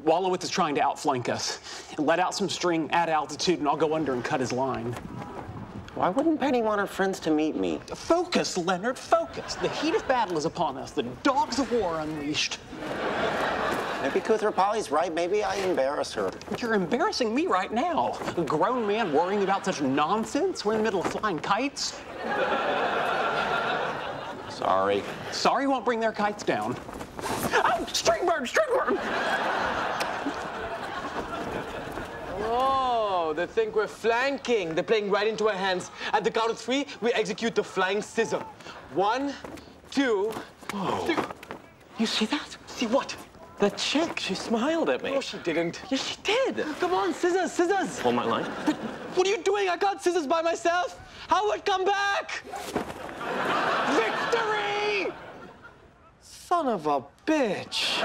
Wolowitz is trying to outflank us. Let out some string, add altitude, and I'll go under and cut his line. Why wouldn't Penny want her friends to meet me? Focus, Leonard, focus. The heat of battle is upon us. The dogs of war unleashed. Maybe Koothrappali's right. Maybe I embarrass her. You're embarrassing me right now. A grown man worrying about such nonsense. We're in the middle of flying kites. Sorry. Sorry won't bring their kites down. Oh, stringbird, stringbird! They think we're flanking. They're playing right into our hands. At the count of three, we execute the flying scissor. One, two, three. You see that? See what? The chick, she smiled at me. No, she didn't. Yes, she did. Come on, scissors, scissors. Hold my line. But what are you doing? I got scissors by myself. Howard, come back! Victory! Son of a bitch.